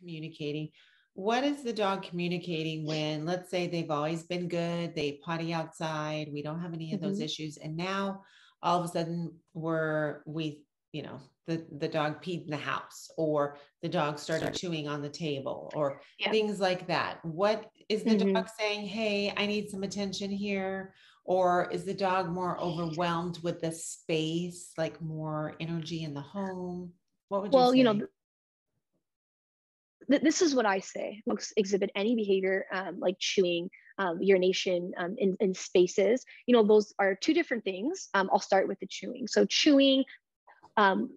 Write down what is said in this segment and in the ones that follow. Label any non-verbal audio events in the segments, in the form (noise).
communicating. What is the dog communicating when, let's say, they've always been good, they potty outside, we don't have any of those Mhm. issues, and now all of a sudden we're we you know the the dog peed in the house or the dog started chewing on the table or Yeah. things like that what is the Mhm. dog saying hey i need some attention here or is the dog more overwhelmed with the space like more energy in the home what would you Well, say you know, th- this is what I say. Dogs exhibit any behavior um, like chewing, um, urination um, in, in spaces. You know, those are two different things. Um, I'll start with the chewing. So chewing, um,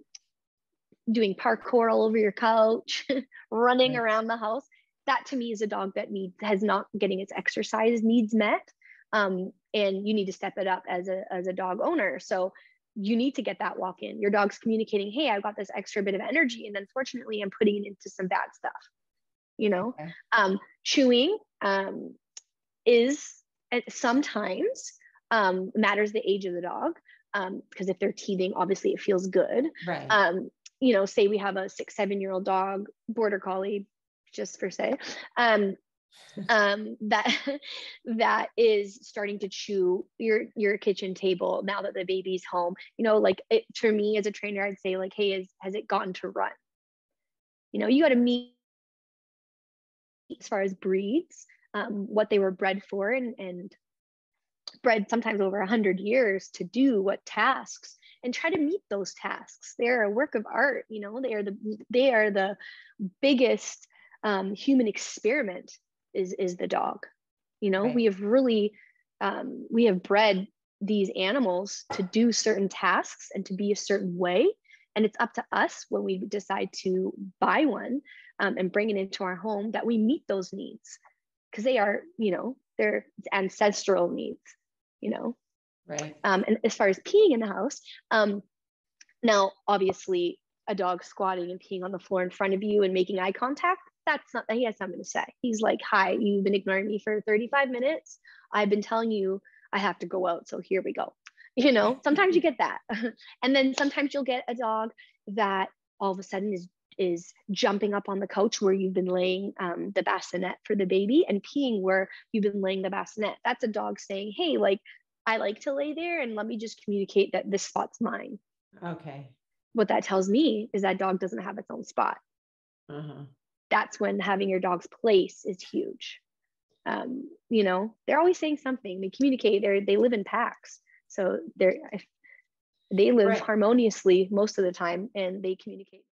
doing parkour all over your couch, (laughs) running Right. around the house. That to me is a dog that needs has not getting its exercise needs met. Um, and you need to step it up as a as a dog owner. So you need to get that walk in. Your dog's communicating, hey, I've got this extra bit of energy, and unfortunately, I'm putting it into some bad stuff. You know, Okay. um, chewing um, is at sometimes um, matters the age of the dog because if they're teething, obviously it feels good right um, you know, say we have a six, seven year old dog, border collie, just for say, um, um, that (laughs) that is starting to chew your your kitchen table now that the baby's home. You know, like it, for me as a trainer, I'd say like, hey, is has it gotten to run? You know, you got to meet as far as breeds, um, what they were bred for, and and bred sometimes over a hundred years to do what tasks and try to meet those tasks. They're a work of art, you know, they are the they are the biggest um, human experiment is is the dog. You know, Right. we have really um, we have bred these animals to do certain tasks and to be a certain way. And it's up to us when we decide to buy one um, and bring it into our home that we meet those needs because they are, you know, they're ancestral needs, you know right um, and as far as peeing in the house um, now obviously a dog squatting and peeing on the floor in front of you and making eye contact that's not that he has something to say. He's like hi you've been ignoring me for 35 minutes. I've been telling you i have to go out so here we go. (laughs) You know sometimes you get that. (laughs) And then sometimes you'll get a dog that all of a sudden is is jumping up on the couch where you've been laying um, the bassinet for the baby and peeing where you've been laying the bassinet. That's a dog saying hey like I like to lay there and let me just communicate that this spot's mine. okay What that tells me is that dog doesn't have its own spot. uh-huh. That's when having your dog's place is huge. Um, you know, they're always saying something. They communicate. They they live in packs, so they're they live Right. harmoniously most of the time, and they communicate.